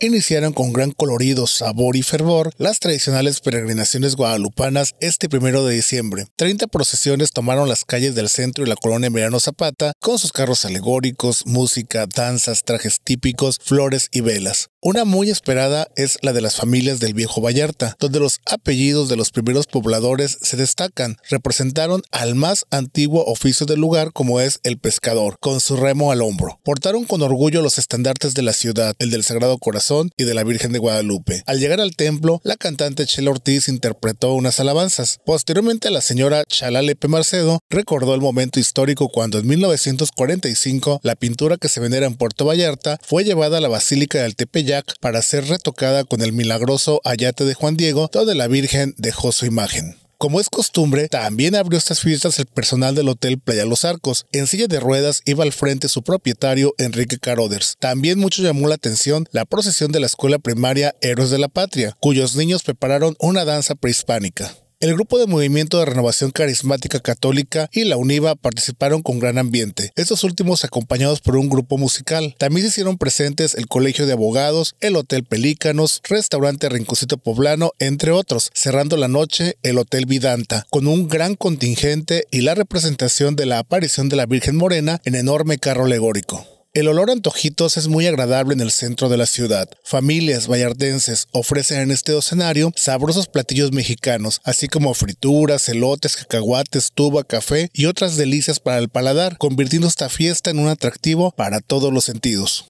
iniciaron con gran colorido, sabor y fervor las tradicionales peregrinaciones guadalupanas este primero de diciembre. 30 procesiones tomaron las calles del centro y la colonia Emiliano Zapata con sus carros alegóricos, música, danzas, trajes típicos, flores y velas. Una muy esperada es la de las familias del viejo Vallarta, donde los apellidos de los primeros pobladores se destacan. Representaron al más antiguo oficio del lugar como es el pescador, con su remo al hombro. Portaron con orgullo los estandartes de la ciudad, el del Sagrado Corazón y de la Virgen de Guadalupe. Al llegar al templo, la cantante Chela Ortiz interpretó unas alabanzas. Posteriormente, la señora Chalalepe Marcedo recordó el momento histórico cuando en 1945 la pintura que se venera en Puerto Vallarta fue llevada a la Basílica del Tepeyac para ser retocada con el milagroso ayate de Juan Diego, donde la Virgen dejó su imagen. Como es costumbre, también abrió estas fiestas el personal del Hotel Playa Los Arcos. En silla de ruedas iba al frente su propietario Enrique Caroders. También mucho llamó la atención la procesión de la escuela primaria Héroes de la Patria, cuyos niños prepararon una danza prehispánica. El grupo de Movimiento de Renovación Carismática Católica y la UNIVA participaron con gran ambiente, estos últimos acompañados por un grupo musical. También se hicieron presentes el Colegio de Abogados, el Hotel Pelícanos, Restaurante Rinconcito Poblano, entre otros, cerrando la noche el Hotel Vidanta, con un gran contingente y la representación de la aparición de la Virgen Morena en enorme carro alegórico. El olor a antojitos es muy agradable en el centro de la ciudad. Familias vallardenses ofrecen en este escenario sabrosos platillos mexicanos, así como frituras, elotes, cacahuates, tuba, café y otras delicias para el paladar, convirtiendo esta fiesta en un atractivo para todos los sentidos.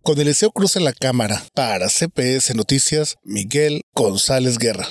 Con Eliseo Cruz en la cámara, para CPS Noticias, Miguel González Guerra.